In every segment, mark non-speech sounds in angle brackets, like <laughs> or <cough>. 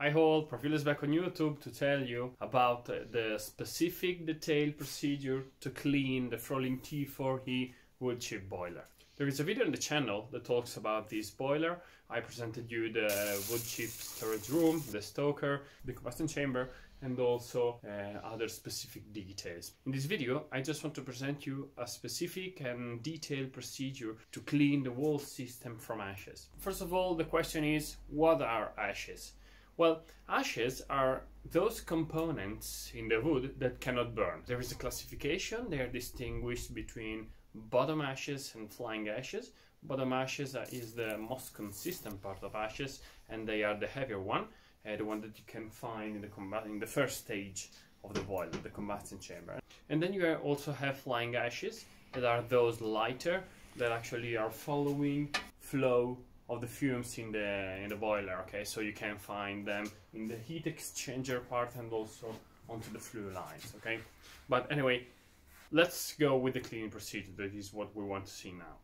Hi hold Profilo is back on YouTube to tell you about uh, the specific detailed procedure to clean the Froling T4E wood chip boiler. There is a video on the channel that talks about this boiler. I presented you the wood chip storage room, the stoker, the combustion chamber, and also uh, other specific details. In this video, I just want to present you a specific and detailed procedure to clean the whole system from ashes. First of all, the question is, what are ashes? Well, ashes are those components in the wood that cannot burn. There is a classification, they are distinguished between bottom ashes and flying ashes. Bottom ashes is the most consistent part of ashes and they are the heavier one, uh, the one that you can find in the, in the first stage of the boiler, the combustion chamber. And then you also have flying ashes that are those lighter that actually are following flow of the fumes in the in the boiler okay? So you can find them in the heat exchanger part and also onto the flue lines okay? But anyway let's go with the cleaning procedure. That is what we want to see now.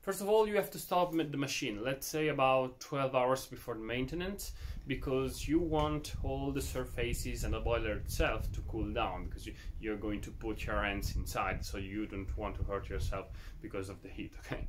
First of all you have to stop the machine let's say about 12 hours before the maintenance because you want all the surfaces and the boiler itself to cool down because you, you're going to put your hands inside so you don't want to hurt yourself because of the heat okay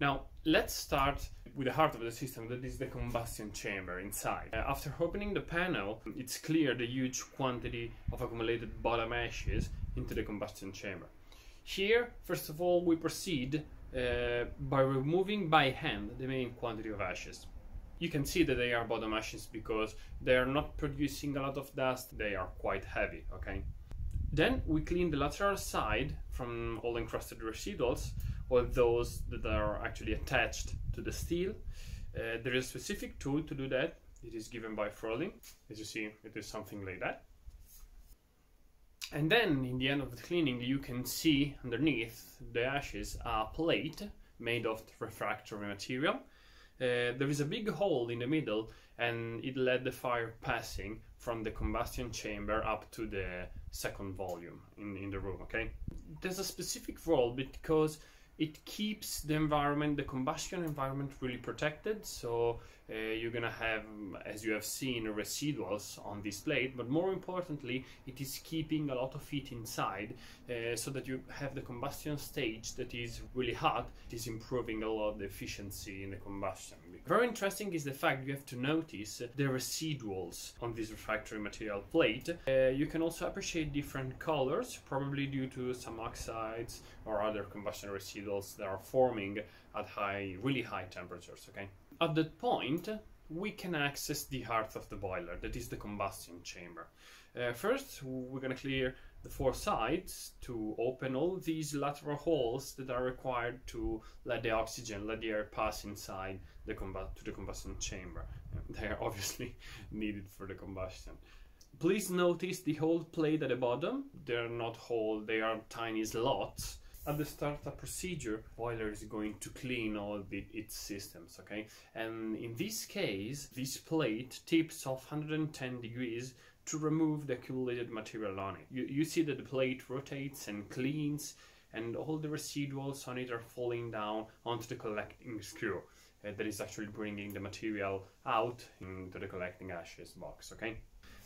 now, let's start with the heart of the system, that is the combustion chamber inside. Uh, after opening the panel, it's clear the huge quantity of accumulated bottom ashes into the combustion chamber. Here, first of all, we proceed uh, by removing by hand the main quantity of ashes. You can see that they are bottom ashes because they are not producing a lot of dust, they are quite heavy, okay? Then we clean the lateral side from all encrusted residuals or those that are actually attached to the steel. Uh, there is a specific tool to do that. It is given by Froling. As you see, it is something like that. And then, in the end of the cleaning, you can see underneath the ashes a plate made of refractory material. Uh, there is a big hole in the middle and it let the fire passing from the combustion chamber up to the second volume in, in the room okay there's a specific role because it keeps the environment, the combustion environment, really protected. So uh, you're gonna have, as you have seen, residuals on this plate. But more importantly, it is keeping a lot of heat inside, uh, so that you have the combustion stage that is really hot. It is improving a lot the efficiency in the combustion. Very interesting is the fact you have to notice the residuals on this refractory material plate. Uh, you can also appreciate different colors, probably due to some oxides or other combustion residuals that are forming at high, really high temperatures. Okay. At that point, we can access the heart of the boiler, that is the combustion chamber. Uh, first, we're going to clear the four sides to open all these lateral holes that are required to let the oxygen, let the air pass inside the comb- to the combustion chamber. <laughs> They are obviously <laughs> needed for the combustion. Please notice the hole plate at the bottom. They're not holes, they are tiny slots at the startup procedure, boiler is going to clean all the, its systems, okay? And in this case, this plate tips off 110 degrees to remove the accumulated material on it. You, you see that the plate rotates and cleans and all the residuals on it are falling down onto the collecting screw uh, that is actually bringing the material out into the collecting ashes box, okay?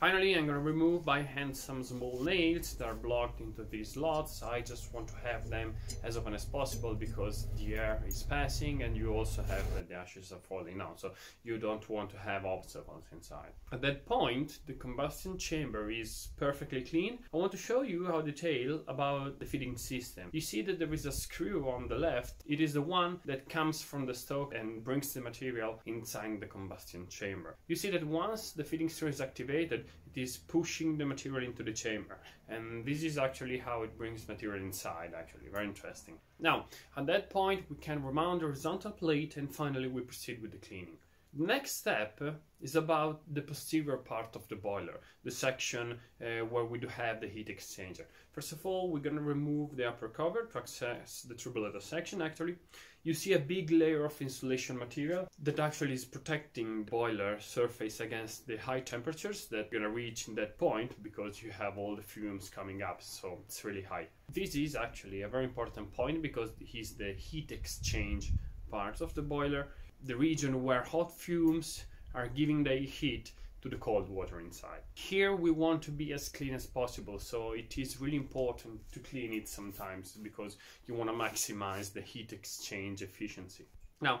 Finally, I'm going to remove by hand some small nails that are blocked into these slots. I just want to have them as open as possible because the air is passing and you also have that the ashes are falling down. So you don't want to have obstacles inside. At that point, the combustion chamber is perfectly clean. I want to show you how detail about the feeding system. You see that there is a screw on the left. It is the one that comes from the stoke and brings the material inside the combustion chamber. You see that once the feeding screw is activated, it is pushing the material into the chamber. And this is actually how it brings material inside actually. Very interesting. Now at that point we can remount the horizontal plate and finally we proceed with the cleaning next step is about the posterior part of the boiler, the section uh, where we do have the heat exchanger. First of all, we're going to remove the upper cover to access the turbulent section actually. You see a big layer of insulation material that actually is protecting the boiler surface against the high temperatures that you're going to reach in that point because you have all the fumes coming up, so it's really high. This is actually a very important point because it's the heat exchange part of the boiler the region where hot fumes are giving the heat to the cold water inside. Here we want to be as clean as possible, so it is really important to clean it sometimes because you want to maximize the heat exchange efficiency. Now,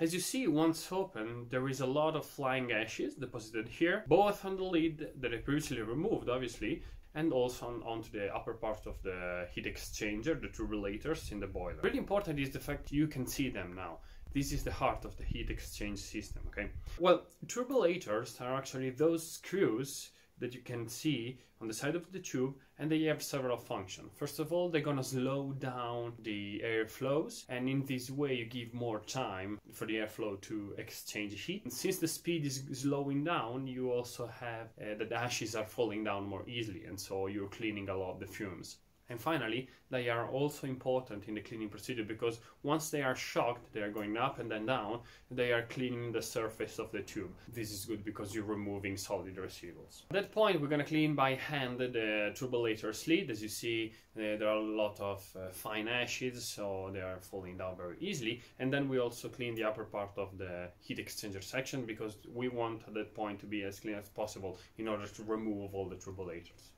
as you see, once open, there is a lot of flying ashes deposited here, both on the lid that I previously removed, obviously, and also on, onto the upper part of the heat exchanger, the turbulators in the boiler. Really important is the fact you can see them now. This is the heart of the heat exchange system, okay? Well, turbulators are actually those screws that you can see on the side of the tube and they have several functions. First of all, they're gonna slow down the airflows and in this way you give more time for the airflow to exchange heat. And since the speed is slowing down, you also have uh, that the ashes are falling down more easily and so you're cleaning a lot of the fumes. And finally, they are also important in the cleaning procedure because once they are shocked, they are going up and then down, they are cleaning the surface of the tube. This is good because you're removing solid residuals. At that point, we're going to clean by hand the turbulator lid. As you see, uh, there are a lot of uh, fine ashes, so they are falling down very easily. And then we also clean the upper part of the heat exchanger section because we want at that point to be as clean as possible in order to remove all the turbulators.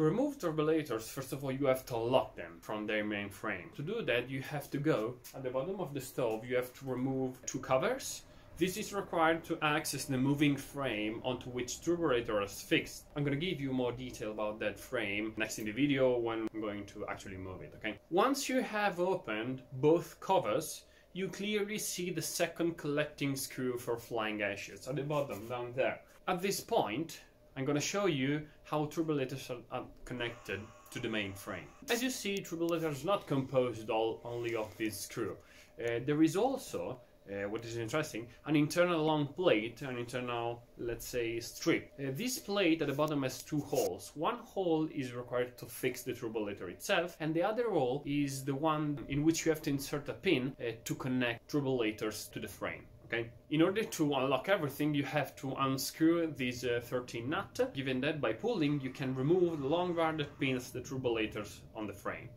To remove turbulators, first of all, you have to lock them from their main frame. To do that, you have to go at the bottom of the stove, you have to remove two covers. This is required to access the moving frame onto which turbulator is fixed. I'm going to give you more detail about that frame next in the video when I'm going to actually move it, okay? Once you have opened both covers, you clearly see the second collecting screw for flying ashes at the bottom down there. At this point, I'm going to show you how turbulators are, connected to the main frame. As you see, turbulator is not composed all, only of this screw. Uh, there is also, uh, what is interesting, an internal long plate, an internal, let's say, strip. Uh, this plate at the bottom has two holes. One hole is required to fix the turbulator itself, and the other hole is the one in which you have to insert a pin uh, to connect turbulators to the frame. Okay. In order to unlock everything, you have to unscrew this uh, 13 nut, given that by pulling you can remove the long guarded pins, the turbulators on the frame.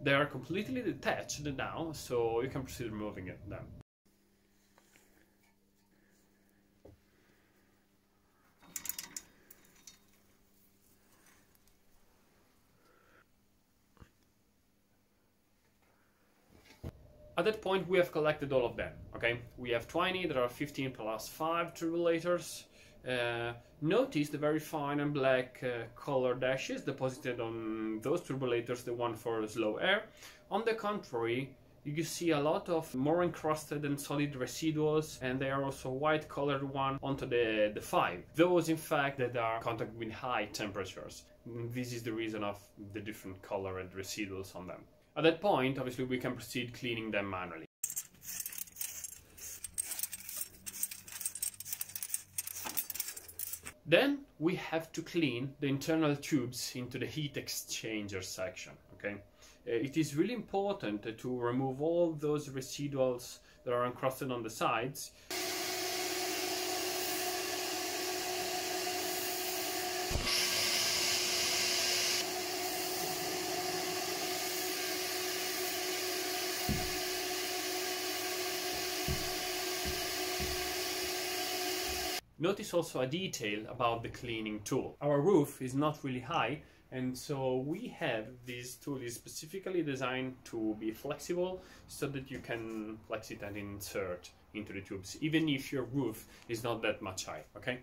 They are completely detached now, so you can proceed removing them. At that point, we have collected all of them. Okay, we have 20. There are 15 plus 5 turbulators. Uh, notice the very fine and black uh, color dashes deposited on those turbulators, the one for slow air. On the contrary, you see a lot of more encrusted and solid residuals and they are also white colored one onto the, the 5. Those in fact that are contact with high temperatures. This is the reason of the different colored residuals on them. At that point, obviously, we can proceed cleaning them manually. Then we have to clean the internal tubes into the heat exchanger section. Okay, uh, it is really important to remove all those residuals that are encrusted on the sides. Notice also a detail about the cleaning tool. Our roof is not really high and so we have this tool is specifically designed to be flexible so that you can flex it and insert into the tubes even if your roof is not that much high, okay?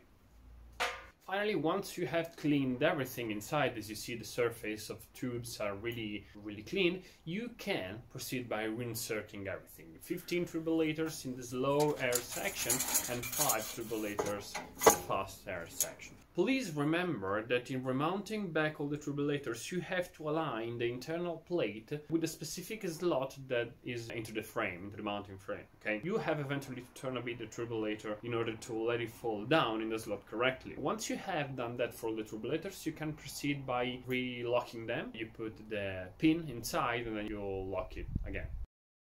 Finally, once you have cleaned everything inside, as you see the surface of tubes are really, really clean, you can proceed by reinserting everything. 15 turbulators in the slow air section and 5 turbulators in the fast air section. Please remember that in remounting back all the turbulators you have to align the internal plate with the specific slot that is into the frame, into the mounting frame, okay? You have eventually to turn a bit the turbulator in order to let it fall down in the slot correctly. Once you have done that for all the turbulators, you can proceed by re-locking them. You put the pin inside and then you'll lock it again.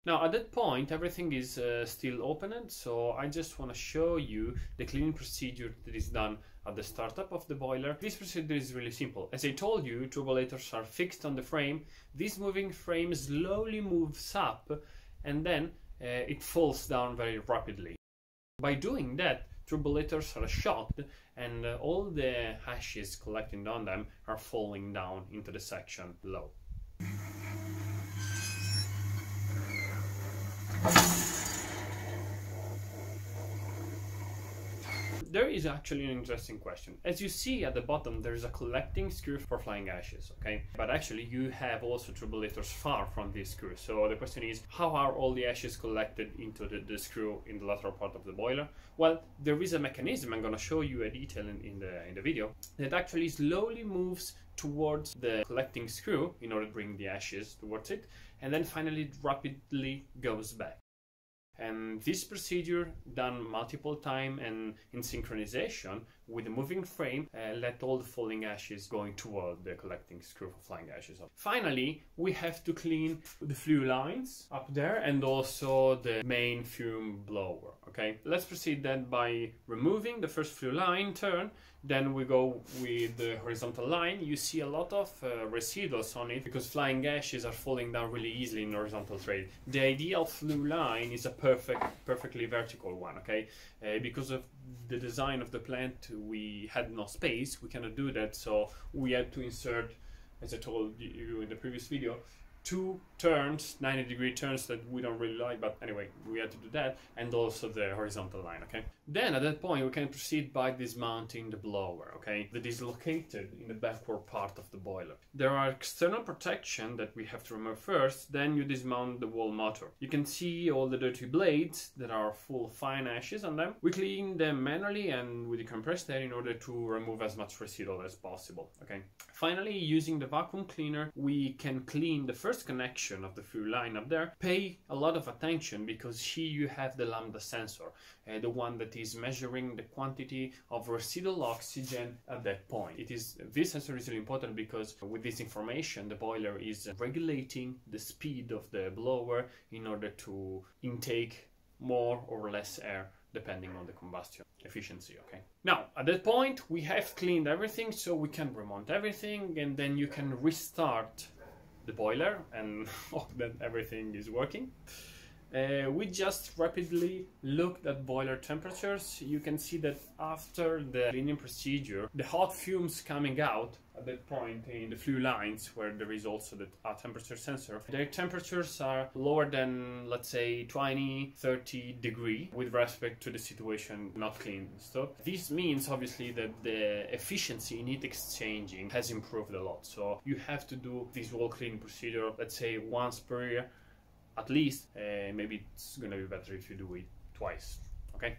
Now at that point everything is uh, still opened so I just want to show you the cleaning procedure that is done at the startup of the boiler. This procedure is really simple. As I told you, turbulators are fixed on the frame. This moving frame slowly moves up and then uh, it falls down very rapidly. By doing that, turbulators are shocked and uh, all the ashes collecting on them are falling down into the section below. Thank you. There is actually an interesting question. As you see at the bottom, there's a collecting screw for flying ashes, okay? But actually, you have also turbulators far from this screw. So the question is, how are all the ashes collected into the, the screw in the lateral part of the boiler? Well, there is a mechanism, I'm gonna show you a detail in, in, the, in the video, that actually slowly moves towards the collecting screw in order to bring the ashes towards it, and then finally rapidly goes back. And this procedure done multiple time and in synchronization with a moving frame uh, let all the falling ashes going toward the collecting screw for flying ashes. Finally, we have to clean the flue lines up there and also the main fume blower. Okay, let's proceed then by removing the first flue line turn. Then we go with the horizontal line. You see a lot of uh, residuals on it because flying ashes are falling down really easily in horizontal trade. The ideal flue line is a perfect, perfectly vertical one. Okay, uh, because of the design of the plant, we had no space. We cannot do that, so we had to insert, as I told you in the previous video, two turns, 90 degree turns that we don't really like, but anyway, we had to do that, and also the horizontal line, okay? Then at that point, we can proceed by dismounting the blower, okay? That is located in the backward part of the boiler. There are external protection that we have to remove first, then you dismount the wall motor. You can see all the dirty blades that are full fine ashes on them. We clean them manually and with the compressed air in order to remove as much residual as possible, okay? Finally, using the vacuum cleaner, we can clean the first connection of the flue line up there, pay a lot of attention because here you have the lambda sensor, uh, the one that is measuring the quantity of residual oxygen at that point. It is this sensor is really important because with this information, the boiler is regulating the speed of the blower in order to intake more or less air depending on the combustion efficiency okay now at that point we have cleaned everything so we can remount everything and then you can restart the boiler and <laughs> oh, that everything is working. Uh, we just rapidly looked at boiler temperatures. You can see that after the cleaning procedure, the hot fumes coming out at that point in the flue lines where there is also the temperature sensor, their temperatures are lower than, let's say, 20, 30 degree with respect to the situation not cleaned stuff. This means obviously that the efficiency in heat exchanging has improved a lot. So you have to do this wall cleaning procedure, let's say once per year at least. Uh, maybe it's gonna be better if you do it twice. Okay.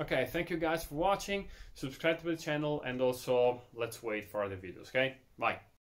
Okay, thank you guys for watching. Subscribe to the channel and also let's wait for other videos. Okay, bye.